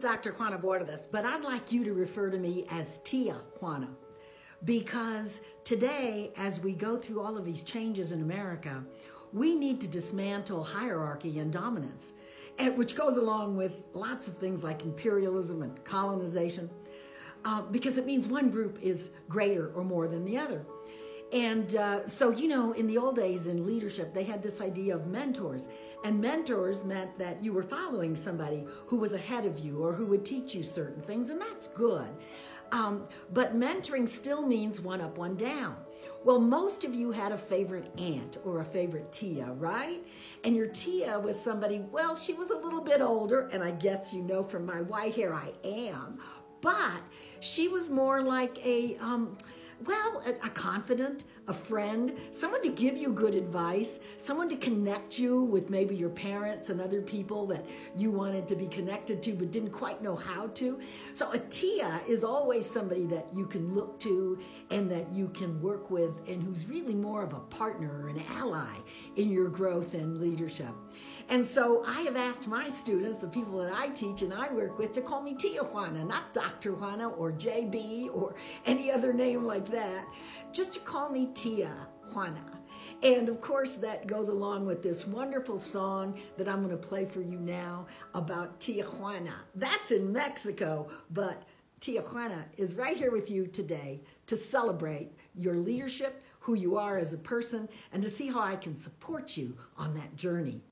Dr. Juana Bordas, but I'd like you to refer to me as Tia Juana because today, as we go through all of these changes in America, we need to dismantle hierarchy and dominance, which goes along with lots of things like imperialism and colonization, uh, because it means one group is greater or more than the other. And uh, so, you know, in the old days in leadership, they had this idea of mentors. And mentors meant that you were following somebody who was ahead of you or who would teach you certain things, and that's good. Um, but mentoring still means one up, one down. Well, most of you had a favorite aunt or a favorite Tia, right? And your Tia was somebody, well, she was a little bit older, and I guess you know from my white hair I am, but she was more like a, um, well, a, a, confidant, a friend, someone to give you good advice, someone to connect you with maybe your parents and other people that you wanted to be connected to but didn't quite know how to. So a Tia is always somebody that you can look to and that you can work with and who's really more of a partner or an ally in your growth and leadership. And so I have asked my students, the people that I teach and I work with, to call me Tia Juana, not Dr. Juana or JB or any other name like that, just to call me Tia Juana. And of course, that goes along with this wonderful song that I'm going to play for you now about Tijuana. That's in Mexico, but Tijuana is right here with you today to celebrate your leadership, who you are as a person, and to see how I can support you on that journey.